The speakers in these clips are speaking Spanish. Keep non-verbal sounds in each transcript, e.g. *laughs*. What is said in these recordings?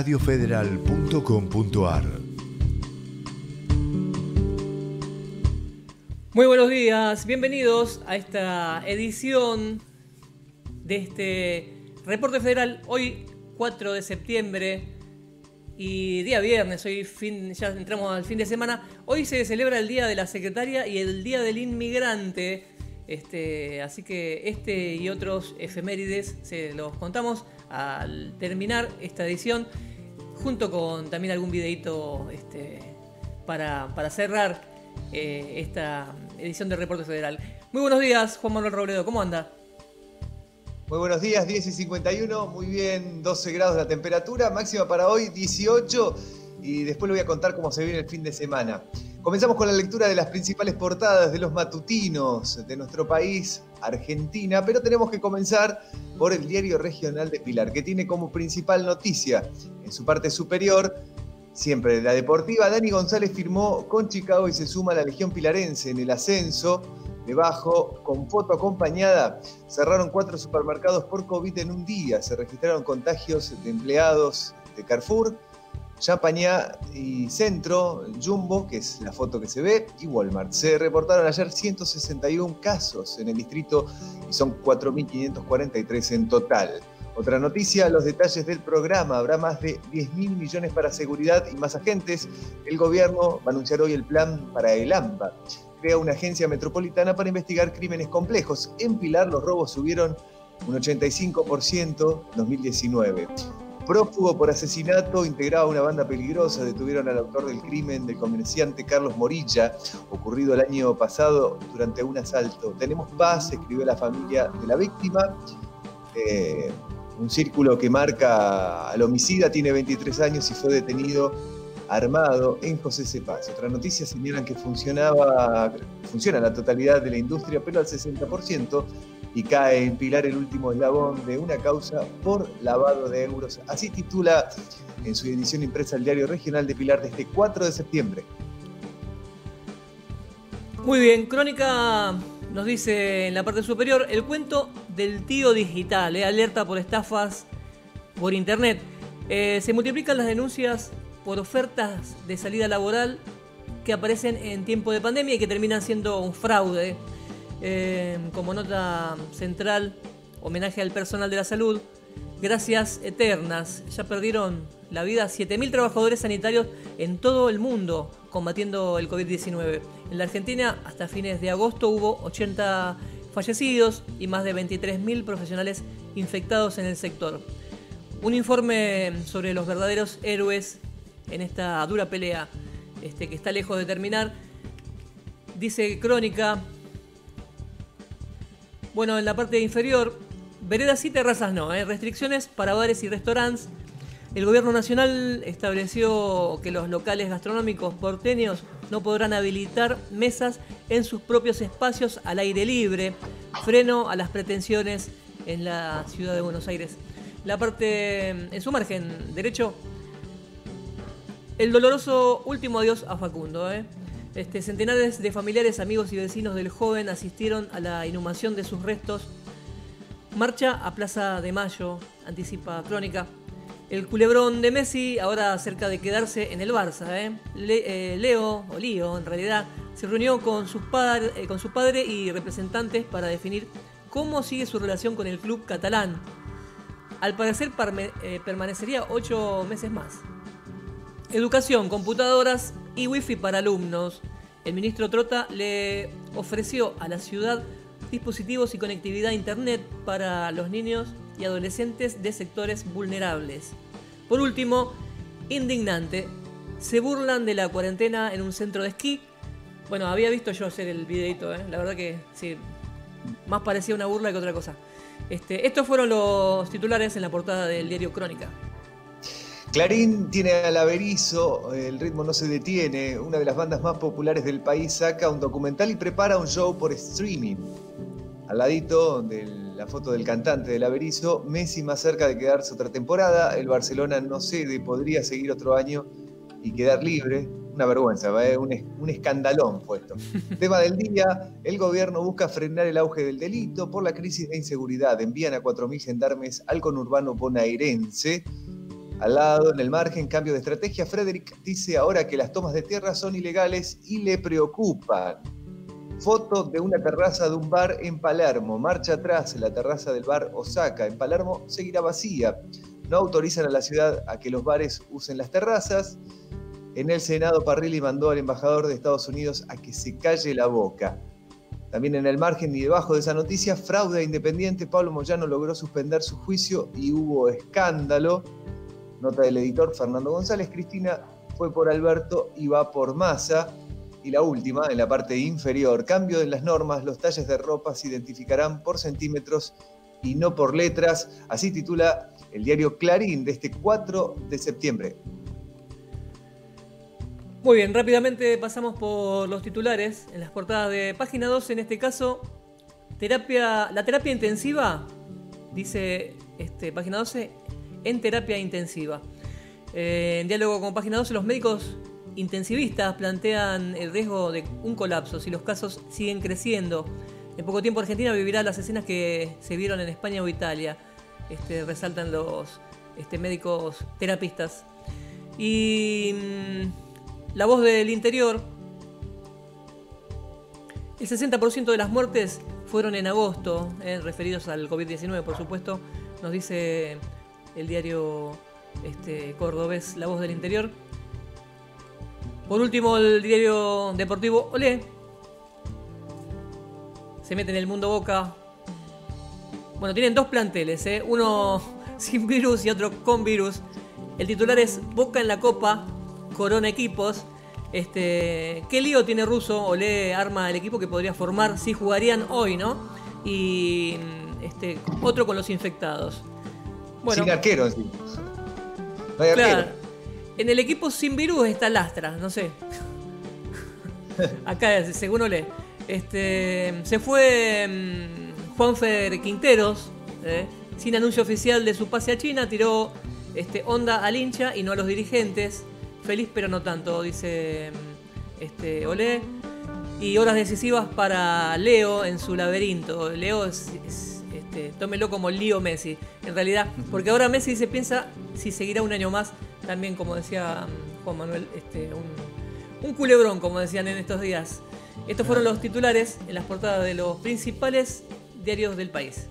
radiofederal.com.ar. Muy buenos días, bienvenidos a esta edición de este reporte federal. Hoy 4 de septiembre y día viernes, hoy ya entramos al fin de semana. Hoy se celebra el Día de la Secretaria y el Día del Inmigrante. Este, así que este y otros efemérides se los contamos al terminar esta edición, junto con también algún videito este, para, cerrar eh, esta edición de Reporte Federal. Muy buenos días, Juan Manuel Robledo, ¿cómo anda? Muy buenos días, 10 y 51, muy bien, 12 grados la temperatura, máxima para hoy 18 y después le voy a contar cómo se viene el fin de semana. Comenzamos con la lectura de las principales portadas de los matutinos de nuestro país, Argentina, pero tenemos que comenzar por el diario regional de Pilar, que tiene como principal noticia en su parte superior, siempre la deportiva, Dani González firmó con Chicago y se suma a la Legión Pilarense en el ascenso. Debajo, con foto acompañada, cerraron cuatro supermercados por COVID en un día. Se registraron contagios de empleados de Carrefour, Champañá y Centro, Jumbo, que es la foto que se ve, y Walmart. Se reportaron ayer 161 casos en el distrito y son 4.543 en total. Otra noticia, los detalles del programa. Habrá más de 10 mil millones para seguridad y más agentes. El gobierno va a anunciar hoy el plan para el AMPA. Crea una agencia metropolitana para investigar crímenes complejos. En Pilar los robos subieron un 85% en 2019 prófugo por asesinato, integraba una banda peligrosa, detuvieron al autor del crimen del comerciante Carlos Morilla, ocurrido el año pasado durante un asalto. Tenemos paz, escribió la familia de la víctima. Eh, un círculo que marca al homicida, tiene 23 años y fue detenido armado en José Cepaz. Otras noticias señalan que funcionaba, funciona la totalidad de la industria, pero al 60% y cae en Pilar el último eslabón de una causa por lavado de euros. Así titula en su edición impresa el diario regional de Pilar desde 4 de septiembre. Muy bien, Crónica nos dice en la parte superior el cuento del tío digital, eh, alerta por estafas por internet. Eh, se multiplican las denuncias por ofertas de salida laboral que aparecen en tiempo de pandemia y que terminan siendo un fraude. Em, como nota central, homenaje al personal de la salud. Gracias eternas. Ya perdieron la vida 7.000 trabajadores sanitarios en todo el mundo combatiendo el COVID-19. En la Argentina, hasta fines de agosto, hubo 80 fallecidos y más de 23.000 profesionales infectados en el sector. Un informe sobre los verdaderos héroes en esta dura pelea este, que está lejos de terminar. Dice Crónica, bueno, en la parte inferior, veredas sí, terrazas no. ¿eh? Restricciones para bares y restaurantes. El gobierno nacional estableció que los locales gastronómicos porteños no podrán habilitar mesas en sus propios espacios al aire libre. Freno a las pretensiones en la ciudad de Buenos Aires. La parte en su margen derecho, el doloroso último adiós a Facundo. ¿eh? Este, centenares de familiares, amigos y vecinos del joven asistieron a la inhumación de sus restos. Marcha a Plaza de Mayo, anticipa Crónica. El culebrón de Messi, ahora cerca de quedarse en el Barça. ¿eh? eh Leo, o Lío en realidad, se reunió eh, con su padre y representantes para definir cómo sigue su relación con el club catalán. Al parecer permanecería ocho meses más. Educación, computadoras y wifi para alumnos. El ministro Trota le ofreció a la ciudad dispositivos y conectividad a internet para los niños y adolescentes de sectores vulnerables. Por último, indignante, se burlan de la cuarentena en un centro de esquí. Bueno, había visto yo hacer el videito, ¿eh? la verdad que sí, más parecía una burla que otra cosa. Este, estos fueron los titulares en la portada del diario Crónica. Clarín tiene al Averizo, el ritmo no se detiene, una de las bandas más populares del país saca un documental y prepara un show por streaming. Al ladito de la foto del cantante del Averizo, Messi más cerca de quedarse otra temporada, el Barcelona no cede, podría seguir otro año y quedar libre. Una vergüenza, un, un escandalón puesto. *laughs* Tema del día, el gobierno busca frenar el auge del delito por la crisis de inseguridad. Envían a 4.000 gendarmes al conurbano bonaerense Al lado, en el margen, cambio de estrategia, Frederick dice ahora que las tomas de tierra son ilegales y le preocupan. Foto de una terraza de un bar en Palermo. Marcha atrás, la terraza del bar Osaka. En Palermo seguirá vacía. No autorizan a la ciudad a que los bares usen las terrazas. En el Senado, Parrilli mandó al embajador de Estados Unidos a que se calle la boca. También en el margen y debajo de esa noticia, fraude independiente, Pablo Moyano logró suspender su juicio y hubo escándalo. Nota del editor Fernando González, Cristina fue por Alberto y va por Massa. Y la última, en la parte inferior, cambio en las normas, los talles de ropa se identificarán por centímetros y no por letras. Así titula el diario Clarín de este 4 de septiembre. Muy bien, rápidamente pasamos por los titulares en las portadas de página 12, en este caso, terapia, la terapia intensiva, dice este, página 12, en terapia intensiva. Eh, en diálogo con página 12, los médicos intensivistas plantean el riesgo de un colapso si los casos siguen creciendo. En poco tiempo Argentina vivirá las escenas que se vieron en España o Italia, este, resaltan los este, médicos terapistas. Y mm, la voz del interior, el 60% de las muertes fueron en agosto, eh, referidos al COVID-19 por supuesto, nos dice el diario este, cordobés La Voz del Interior. Por último, el diario deportivo Olé. Se mete en el mundo Boca. Bueno, tienen dos planteles, ¿eh? uno *laughs* sin virus y otro con virus. El titular es Boca en la Copa, Corona Equipos. Este, ¿Qué lío tiene Russo? Olé arma el equipo que podría formar si jugarían hoy, ¿no? Y este, otro con los infectados. Bueno, sin arquero, claro. En el equipo sin virus está Lastra, no sé. *laughs* Acá, según Ole. Este, se fue mm, Juanfer Quinteros, eh, sin anuncio oficial de su pase a China, tiró este, onda al hincha y no a los dirigentes. Feliz pero no tanto, dice mm, este, Olé. Y horas decisivas para Leo en su laberinto. Leo es este, tómelo como lío Messi, en realidad, porque ahora Messi se piensa si seguirá un año más, también como decía mm, Juan Manuel, este, un, culebrón, como decían en estos días. Estos fueron los titulares en las portadas de los principales diarios del país.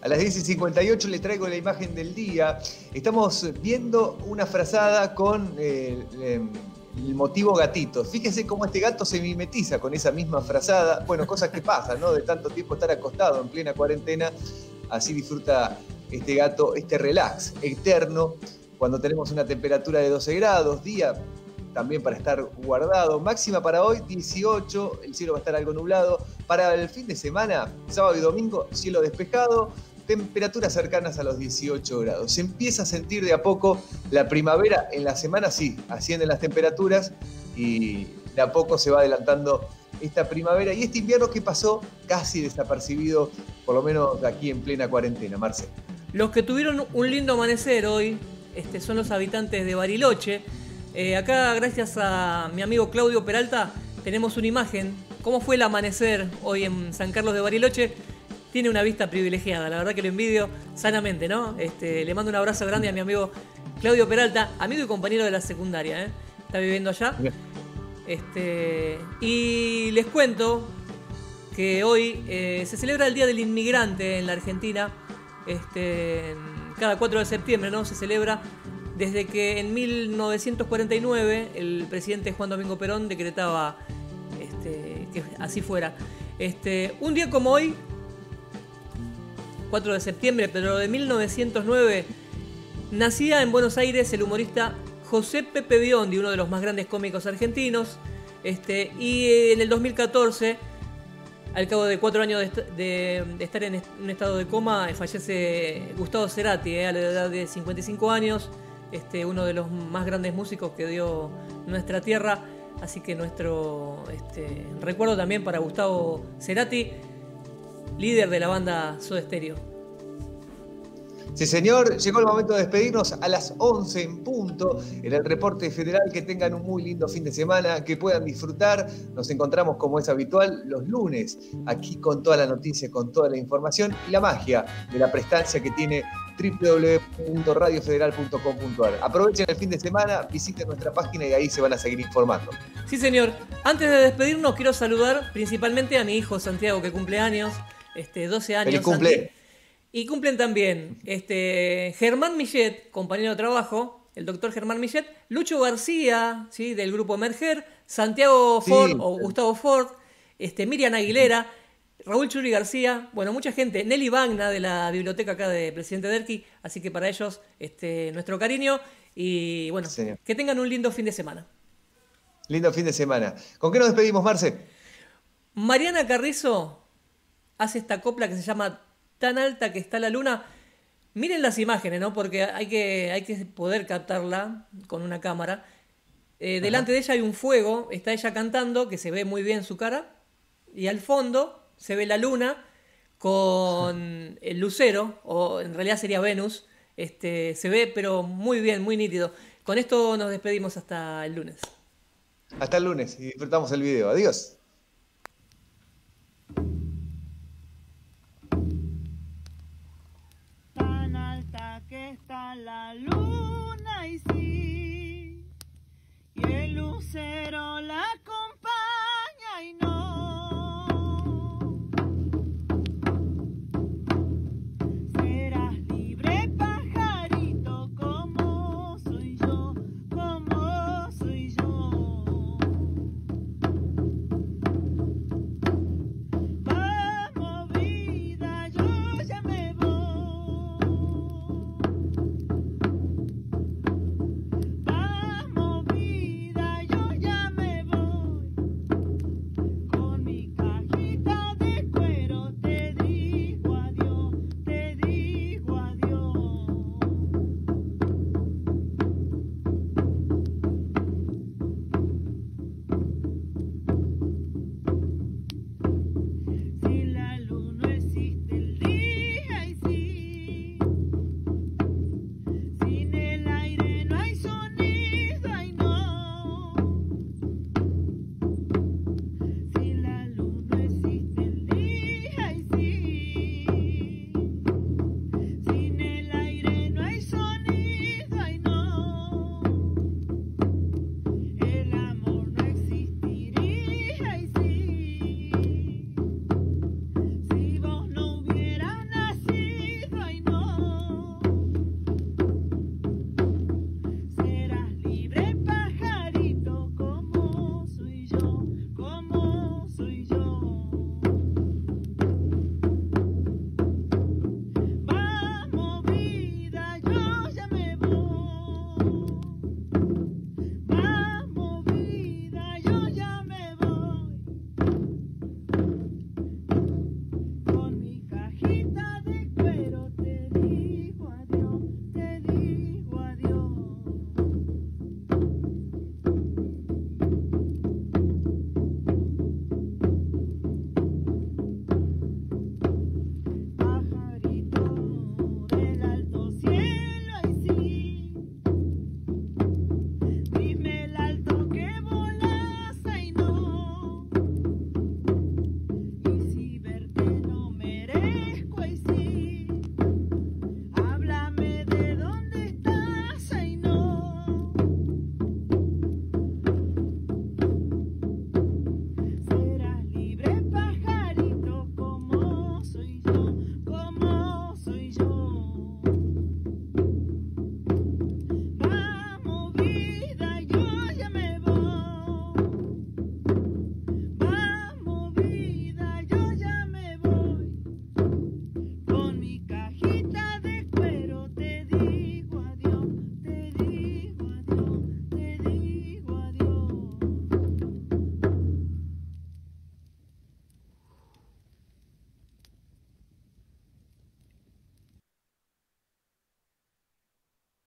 A las 10 y 58 le traigo la imagen del día. Estamos viendo una frazada con eh, em, el motivo gatito. Fíjense cómo este gato se mimetiza con esa misma frazada. Bueno, cosas que pasan, ¿no? De tanto tiempo estar acostado en plena cuarentena. Así disfruta este gato, este relax eterno, cuando tenemos una temperatura de 12 grados, día también para estar guardado. Máxima para hoy 18, el cielo va a estar algo nublado. Para el fin de semana, sábado y domingo, cielo despejado temperaturas cercanas a los 18 grados. Se empieza a sentir de a poco la primavera, en la semana sí, ascienden las temperaturas y de a poco se va adelantando esta primavera y este invierno que pasó casi desapercibido, por lo menos aquí en plena cuarentena, Marce. Los que tuvieron un lindo amanecer hoy este, son los habitantes de Bariloche. Eh, acá, gracias a mi amigo Claudio Peralta, tenemos una imagen. ¿Cómo fue el amanecer hoy en San Carlos de Bariloche? Tiene una vista privilegiada, la verdad que lo envidio sanamente, ¿no? Este, le mando un abrazo grande a mi amigo Claudio Peralta, amigo y compañero de la secundaria, ¿eh? Está viviendo allá. Este, y les cuento que hoy eh, se celebra el Día del Inmigrante en la Argentina. Este, cada 4 de septiembre, ¿no? Se celebra desde que en 1949 el presidente Juan Domingo Perón decretaba este, que así fuera. Este, un día como hoy, 4 de septiembre, pero de 1909, nacía en Buenos Aires el humorista José Pepe Biondi, uno de los más grandes cómicos argentinos. Este, y en el 2014, al cabo de cuatro años de, estar en un estado de coma, fallece Gustavo Cerati, eh, a la edad de 55 años, este, uno de los más grandes músicos que dio nuestra tierra. Así que nuestro este, recuerdo también para Gustavo Cerati líder de la banda Soda Stereo. Sí, señor, llegó el momento de despedirnos a las 11 en punto en el reporte federal. Que tengan un muy lindo fin de semana, que puedan disfrutar. Nos encontramos como es habitual los lunes, aquí con toda la noticia, con toda la información y la magia de la prestancia que tiene www.radiofederal.com.ar. Aprovechen el fin de semana, visiten nuestra página y ahí se van a seguir informando. Sí, señor. Antes de despedirnos, quiero saludar principalmente a mi hijo Santiago, que cumple años, este, 12 años. ¡Feliz cumple! Y cumplen también este, Germán Millet, compañero de trabajo, el doctor Germán Millet, Lucho García, ¿sí? del grupo Emerger, Santiago Ford o Gustavo Ford, este, Miriam Aguilera, Raúl Churi García, bueno, mucha gente, Nelly Bagna de la biblioteca acá de Presidente Derqui, así que para ellos este, nuestro cariño y bueno, que tengan un lindo fin de semana. Lindo fin de semana. ¿Con qué nos despedimos, Marce? Mariana Carrizo hace esta copla que se llama Tan alta que está la luna. Miren las imágenes, ¿no? Porque hay que, hay que poder captarla con una cámara. Eh, delante de ella hay un fuego, está ella cantando, que se ve muy bien su cara, y al fondo se ve la luna con *laughs* el lucero, o en realidad sería Venus, este, se ve pero muy bien, muy nítido. Con esto nos despedimos hasta el lunes. Hasta el lunes y disfrutamos el video. Adiós. la la